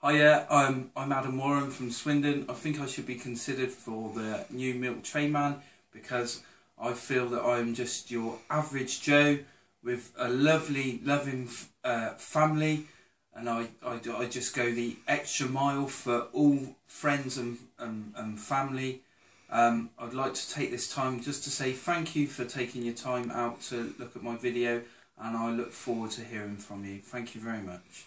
Oh, Hiya, I'm, I'm Adam Warren from Swindon. I think I should be considered for the new Milk Tray Man because I feel that I'm just your average Joe with a lovely, loving uh, family and I, I, I just go the extra mile for all friends and, and, and family. Um, I'd like to take this time just to say thank you for taking your time out to look at my video and I look forward to hearing from you. Thank you very much.